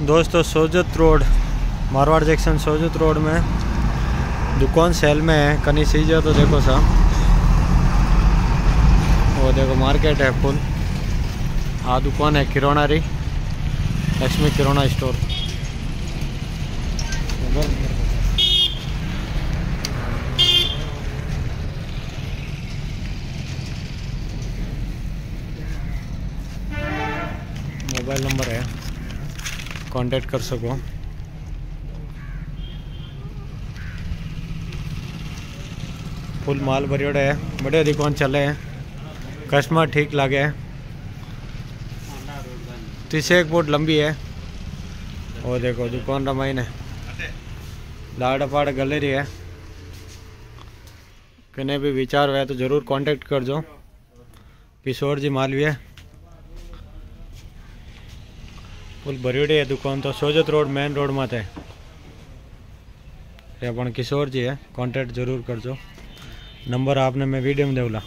दोस्तों, Sojat road, Marwar junction Sojat road में दुकान सेल में है कहीं सीजे तो देखो सा। वो देखो, मार्केट है फुल। आ दुकान है किराना री, Lakshmi Kirana store. Mobile number है। कांटेक्ट कर सको फुल माल भरियोड़ है। बढ़िया दुकान चले हैं। कस्टमर ठीक लगे है। तीस एक फुट लंबी है। और देखो, दुकान रमाइन है। लाड़ पाड़ गैलरी है। कने भी विचार हुआ तो ज़रूर कांटेक्ट कर जो। पिशोर जी मालवीय ફૂલ ભર્યુડી है दुकान तो सोजत रोड मेन रोड में थे ये अपन किशोर जी है कांटेक्ट जरूर करजो नंबर आपने मैं वीडियो में देवला